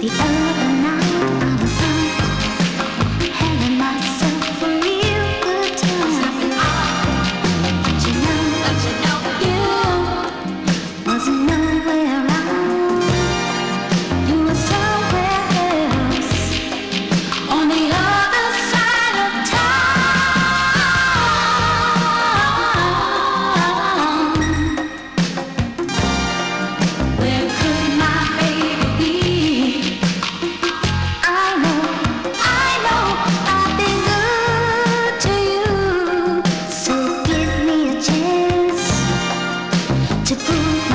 第二 you.